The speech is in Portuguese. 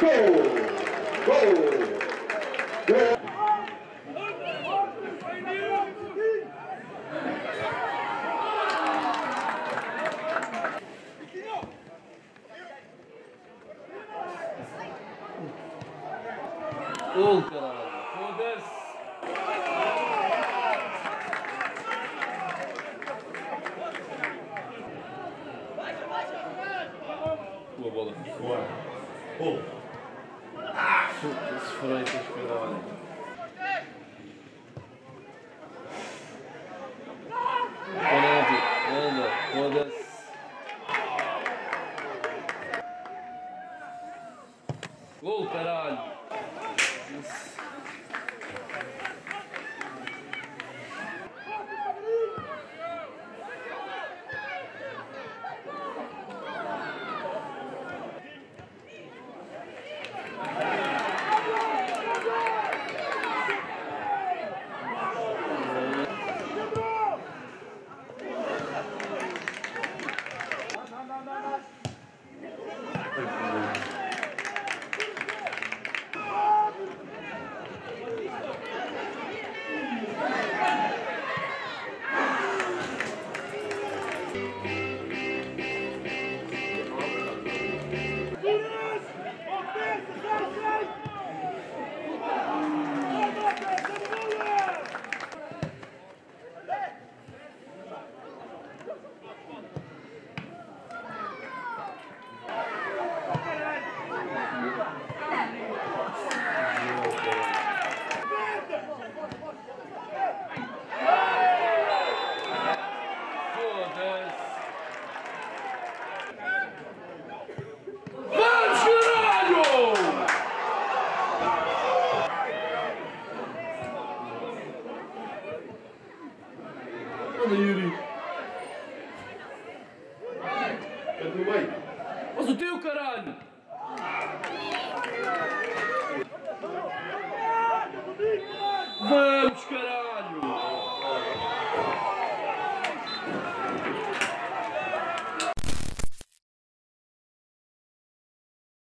Gol! Gol! Gol! Gol, caralho. Foda-se. Boa bola. Gol! Foda-se, Caralho. Penalti. Anda, foda-se. Gol, caralho. Foda-se. Yuri. É do meio. Mas o teu caralho!